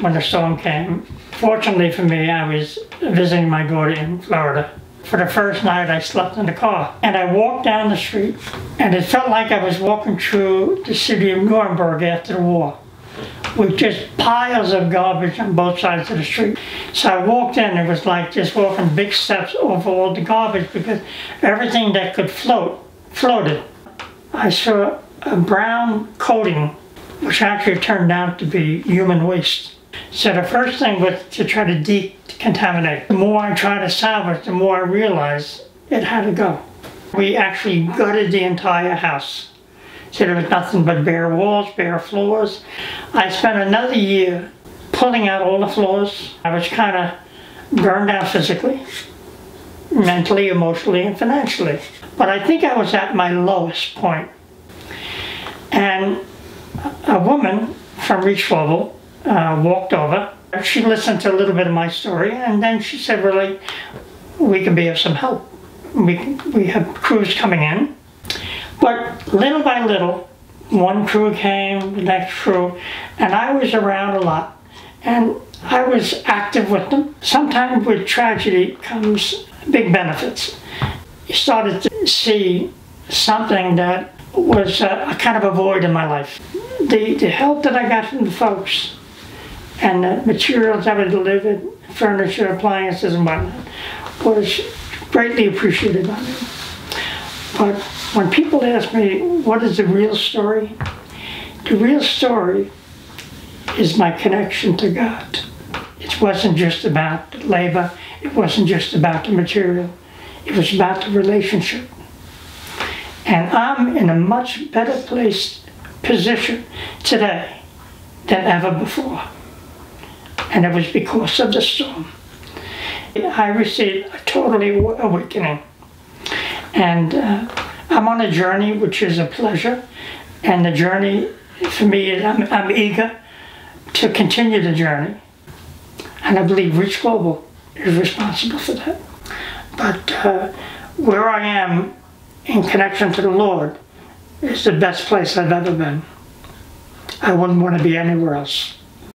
when the storm came. Fortunately for me, I was visiting my daughter in Florida. For the first night, I slept in the car. And I walked down the street, and it felt like I was walking through the city of Nuremberg after the war with just piles of garbage on both sides of the street. So I walked in, it was like just walking big steps over all the garbage because everything that could float floated. I saw a brown coating, which actually turned out to be human waste. So the first thing was to try to decontaminate. The more I tried to salvage, the more I realized it had to go. We actually gutted the entire house. So there was nothing but bare walls, bare floors. I spent another year pulling out all the floors. I was kind of burned out physically, mentally, emotionally, and financially. But I think I was at my lowest point. And a woman from ReachGlobal uh, walked over. She listened to a little bit of my story, and then she said, really, we can be of some help. We, we have crews coming in. But little by little, one crew came, the next crew, and I was around a lot. And I was active with them. Sometimes with tragedy comes big benefits. You started to see something that was a, a kind of a void in my life. The, the help that I got from the folks and the materials that were delivered, furniture, appliances, and whatnot, was greatly appreciated by me. But when people ask me, what is the real story? The real story is my connection to God. It wasn't just about labor, it wasn't just about the material, it was about the relationship. And I'm in a much better place, position today than ever before and it was because of the storm. I received a totally awakening. And uh, I'm on a journey which is a pleasure. And the journey, for me, I'm, I'm eager to continue the journey. And I believe ReachGlobal is responsible for that. But uh, where I am in connection to the Lord is the best place I've ever been. I wouldn't want to be anywhere else.